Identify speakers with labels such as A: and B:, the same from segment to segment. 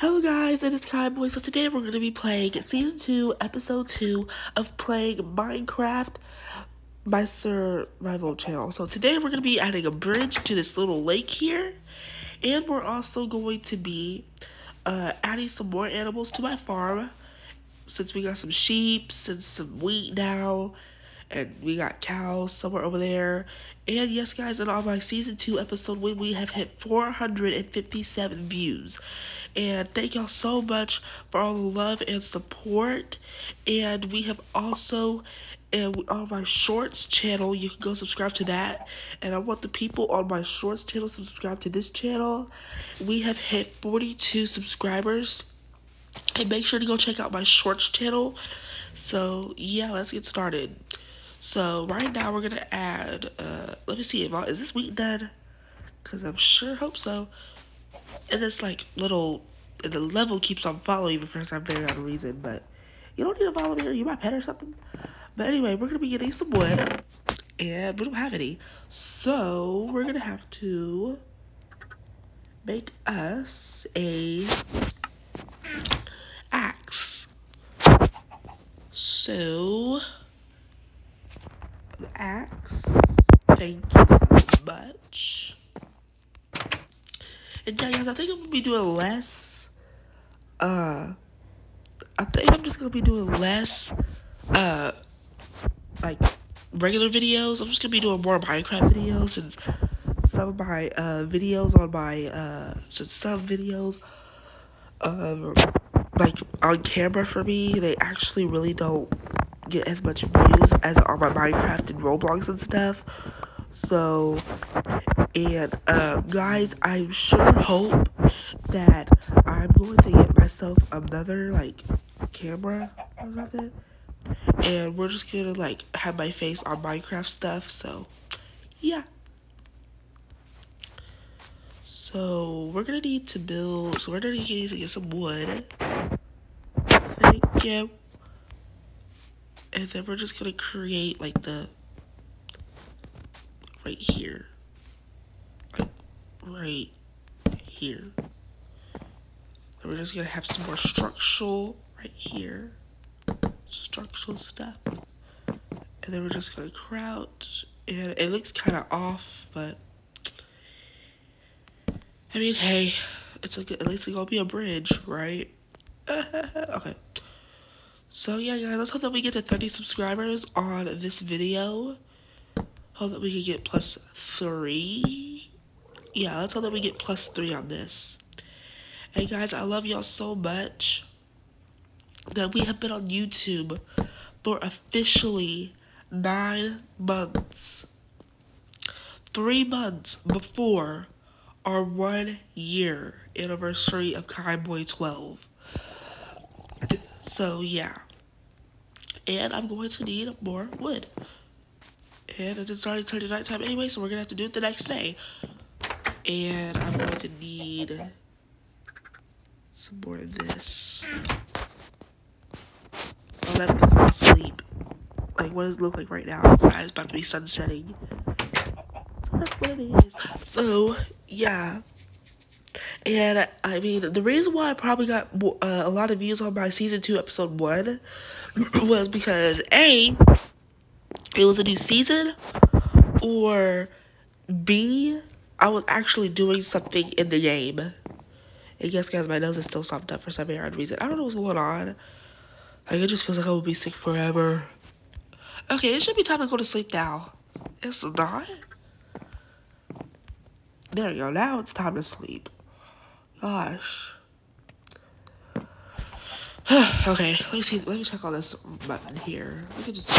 A: Hello guys, it is Kind Boy. So today we're going to be playing Season 2, Episode 2 of playing Minecraft by Survival Channel. So today we're going to be adding a bridge to this little lake here. And we're also going to be uh, adding some more animals to my farm. Since we got some sheep and some wheat now. And we got cows somewhere over there. And yes guys, in all my Season 2 episode, we, we have hit 457 views. And thank y'all so much for all the love and support. And we have also and on my shorts channel you can go subscribe to that. And i want the people on my shorts channel subscribe to this channel. We have hit 42 subscribers. And make sure to go check out my shorts channel. So yeah let's get started. So right now we're gonna add uh let me see if is this week done? Because i'm sure hope so and this like little the level keeps on following me for some very odd reason, but you don't need to follow me or you my pet or something. But anyway, we're gonna be getting some wood and we don't have any. So we're gonna have to make us a axe. So axe. Thank you much. Yeah, guys, I think I'm gonna be doing less. Uh, I think I'm just gonna be doing less. Uh, like regular videos. I'm just gonna be doing more Minecraft videos and some of my uh videos on my uh some videos uh like on camera for me they actually really don't get as much views as on my Minecraft and Roblox and stuff. So, and uh, guys, I sure hope that I'm going to get myself another like camera or something, and we're just gonna like have my face on Minecraft stuff. So, yeah. So we're gonna need to build. So we're gonna need to get some wood. Thank you. And then we're just gonna create like the right here. Like, right here. And we're just gonna have some more structural right here. Structural stuff. And then we're just gonna crouch. And it looks kind of off, but I mean, hey, it's good, at least it's gonna be a bridge, right? okay. So yeah, guys, let's hope that we get to 30 subscribers on this video. Hope that we can get plus three. Yeah, let's hope that we get plus three on this. Hey guys, I love y'all so much that we have been on YouTube for officially nine months. Three months before our one year anniversary of Boy 12. So, yeah. And I'm going to need more wood. And it's already turning nighttime anyway, so we're going to have to do it the next day. And I'm going to need some more of this. I'll let me sleep. Like, what does it look like right now? It's about to be sunsetting. So that's what it is. So, yeah. And I mean, the reason why I probably got uh, a lot of views on my season two, episode one, was because A, it was a new season, or B, I was actually doing something in the game. And yes, guys, my nose is still stopped up for some weird reason. I don't know what's going on. Like, it just feels like I will be sick forever. Okay, it should be time to go to sleep now. It's not. There you go. Now it's time to sleep. Gosh. okay, let me see. Let me check on this button here. Just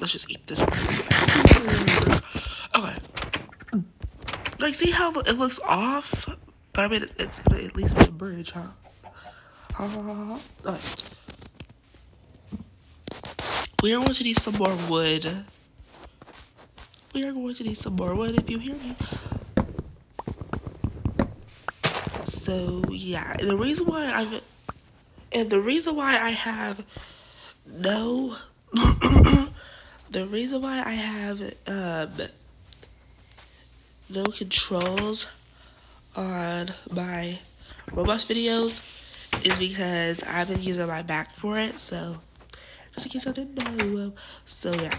A: Let's just eat this. Like, see how it looks off? But I mean, it's gonna at least be a bridge, huh? Uh, okay. We are going to need some more wood. We are going to need some more wood if you hear me. So yeah, the reason why I've and the reason why I have no the reason why I have um no controls on my Roblox videos is because I've been using my Mac for it. So, just in case I didn't know. So, yeah.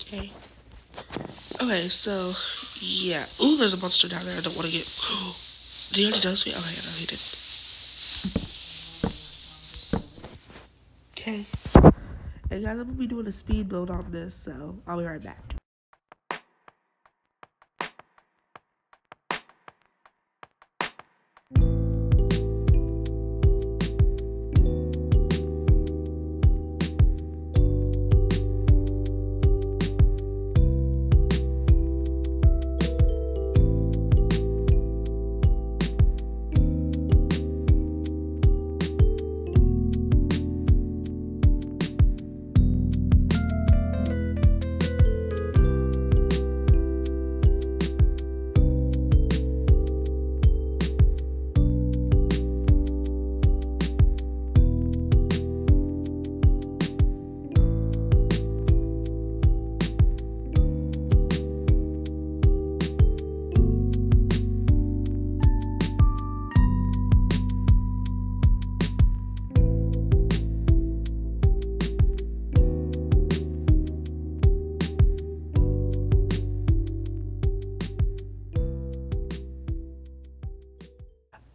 A: Okay. Okay, so, yeah. Ooh, there's a monster down there. I don't want to get... Did he already notice me? Okay, no, he didn't. Okay. And guys, I'm to be doing a speed build on this, so I'll be right back.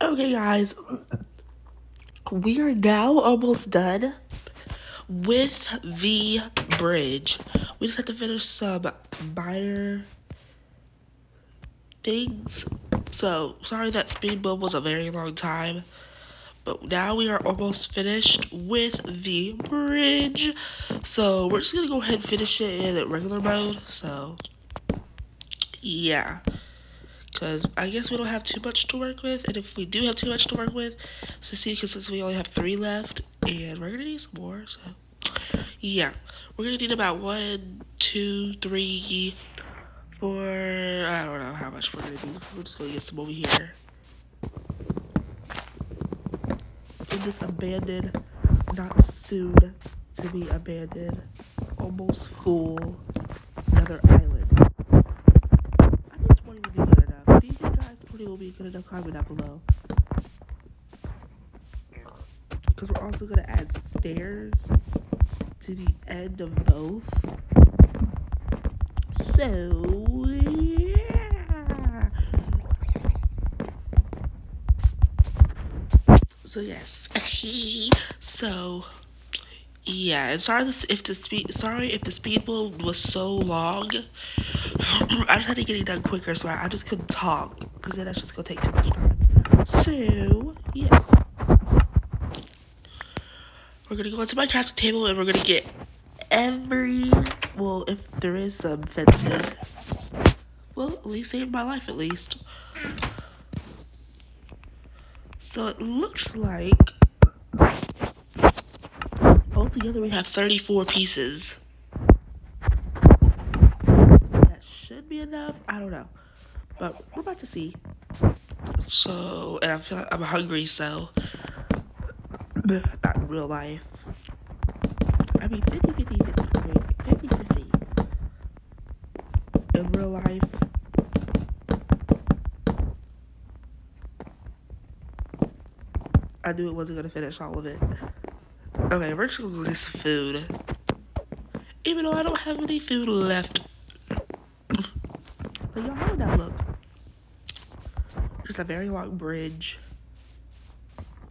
A: Okay, guys, we are now almost done with the bridge. We just have to finish some minor things. So, sorry that speed build was a very long time. But now we are almost finished with the bridge. So, we're just going to go ahead and finish it in regular mode. So, yeah because I guess we don't have too much to work with, and if we do have too much to work with, so see, because since we only have three left, and we're gonna need some more, so yeah, we're gonna need about one, two, three, four. I don't know how much we're gonna need. We're just gonna get some over here. In this abandoned, not soon to be abandoned, almost full, another island. Be good enough comment down below. Because we're also going to add stairs to the end of both. So, yeah. So, yes. so, yeah, and sorry if the speed sorry if the speed was so long. I just had to get it done quicker, so I, I just couldn't talk because that's just gonna take too much time. So yeah we're gonna go into my crafting table and we're gonna get every well, if there is some fences. Well, at least saved my life at least. So it looks like Altogether, we have 34 pieces. That should be enough. I don't know. But we're about to see. So, and I feel like I'm hungry, so. Not in real life. I mean, 50 50 50 50 In real life. I knew it wasn't going to finish all of it. Okay, we're just gonna get some food. Even though I don't have any food left. But y'all, how would that look? Just a very long bridge.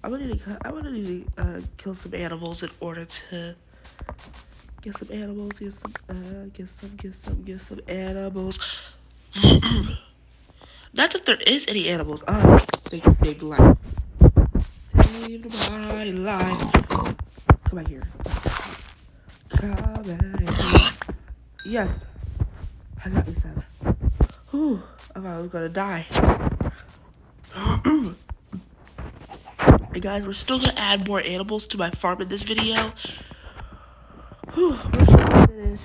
A: I'm gonna need to, I'm gonna need to uh, kill some animals in order to get some animals, get some, uh, get some, get some, get some animals. Not that there is any animals. Oh, you, big life. Saved my life. Come back here. Come back here. Yes. I got this stuff. Whew. I thought I was gonna die. hey guys, we're still gonna add more animals to my farm in this video. Whew. We're still gonna finish.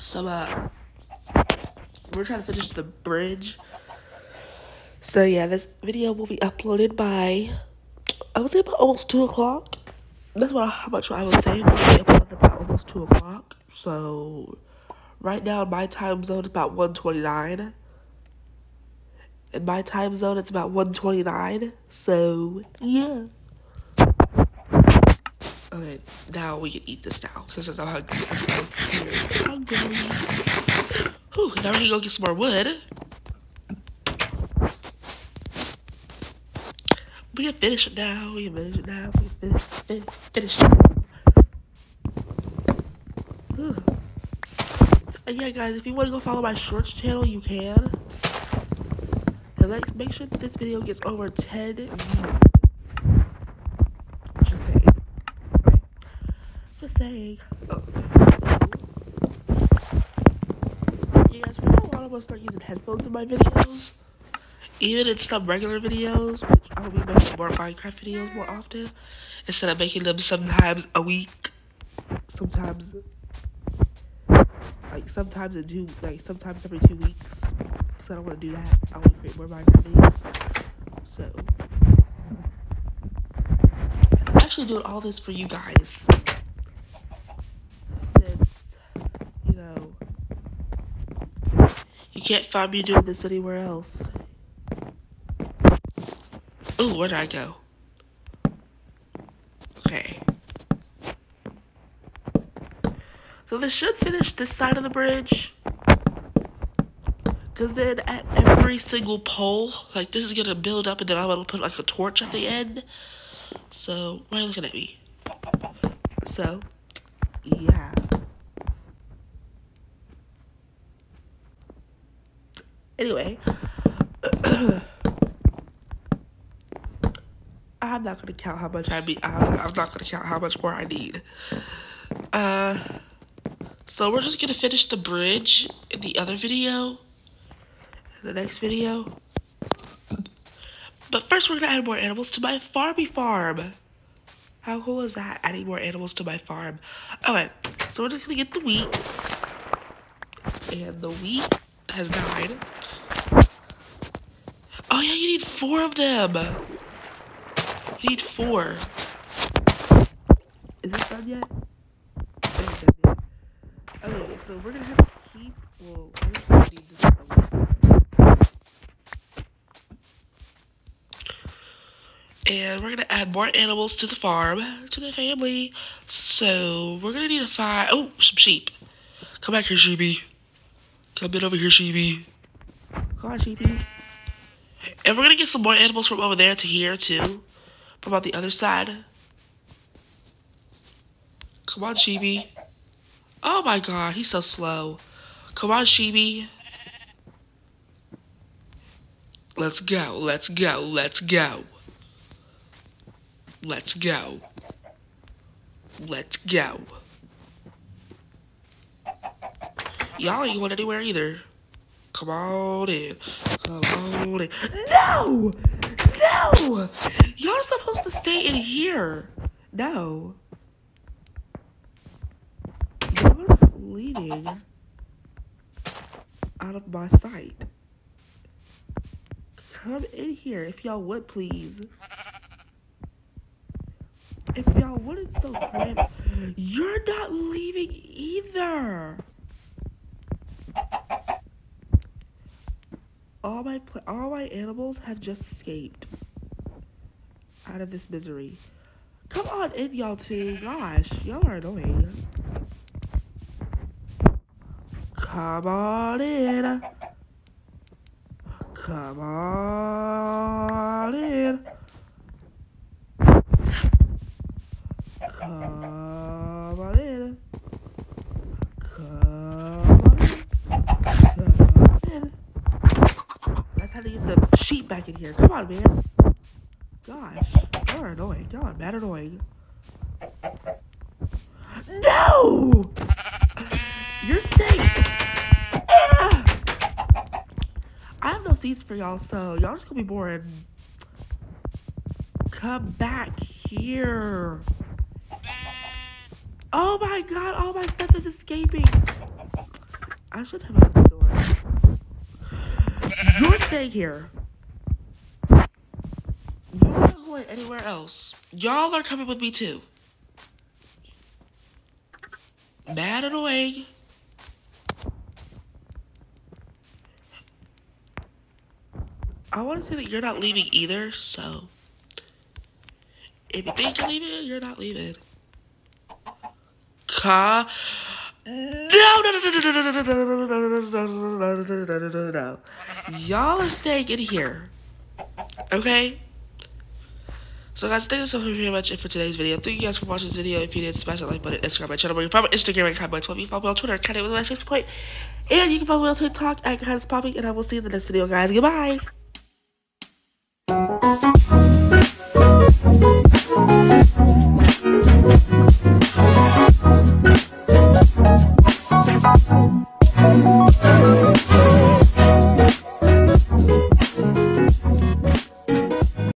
A: So, uh, we're trying to finish the bridge so yeah, this video will be uploaded by, I would say about almost 2 o'clock. that's what how much I was saying. We're about almost two o'clock. So right now in my time zone it's about one twenty nine. In my time zone it's about one twenty nine. So yeah. Okay, now we can eat this now since I'm hungry. I'm hungry. Now we can go get some more wood. We can finish it now. We can finish it now. We can finish, finish, finish it. And yeah, guys, if you want to go follow my shorts channel, you can. And like, make sure this video gets over 10 views. Just saying. Right? Just saying. Oh. You guys, for a while, I'm gonna start using headphones in my videos even in some regular videos, which I will be making more Minecraft videos more often, instead of making them sometimes a week, sometimes, like, sometimes in two, like, sometimes every two weeks, because I don't want to do that, I want to create more Minecraft videos, so, I'm actually doing all this for you guys, since, you know, you can't find me doing this anywhere else. Oh, where did I go? Okay. So this should finish this side of the bridge. Because then at every single pole, like this is going to build up and then I'm going to put like a torch at the end. So, why are you looking at me? So, yeah. Anyway. I'm not gonna count how much I need. I'm, I'm not gonna count how much more I need. Uh, so we're just gonna finish the bridge in the other video, the next video. But first, we're gonna add more animals to my farmy farm. How cool is that? Adding more animals to my farm. Okay, so we're just gonna get the wheat, and the wheat has died. Oh yeah, you need four of them. Need four. Is this done yet? Okay, so we're gonna have to keep. Well, we're gonna need this And we're gonna add more animals to the farm, to the family. So we're gonna need to find. Oh, some sheep. Come back here, sheepy. Come in over here, sheepy. Come on, sheepy. And we're gonna get some more animals from over there to here too. What about the other side? Come on, sheepy. Oh my god, he's so slow. Come on, sheepy. Let's go, let's go, let's go. Let's go. Let's go. Y'all ain't going anywhere either. Come on in. Come on in. No! No! Y'all supposed to stay in here. No. Are leaving out of my sight. Come in here if y'all would, please. If y'all wouldn't so quick. You're not leaving either. All my all my animals have just escaped out of this misery. Come on in, y'all two. Gosh, y'all are annoying. Come on in. Come on in. Come on in. Sheep back in here. Come on, man. Gosh, are annoying. Are mad annoying. No! You're safe. Ah! I have no seats for y'all, so y'all just gonna be bored. Come back here. Oh my god, all my stuff is escaping. I should have the door stay here. Y'all not going anywhere else. Y'all are coming with me too. Mad and away. I want to say that you're not leaving either, so. If you think you're leaving, you're not leaving. Ka. No, no. Y'all are staying in here. Okay? So guys, thank you so very much for today's video. Thank you guys for watching this video. If you did, smash that like button, subscribe my channel. You follow Instagram and comment. Follow me, follow me on Twitter, kind of with my point. And you can follow me on TikTok at Kind Is Popping. And I will see you in the next video, guys. Goodbye.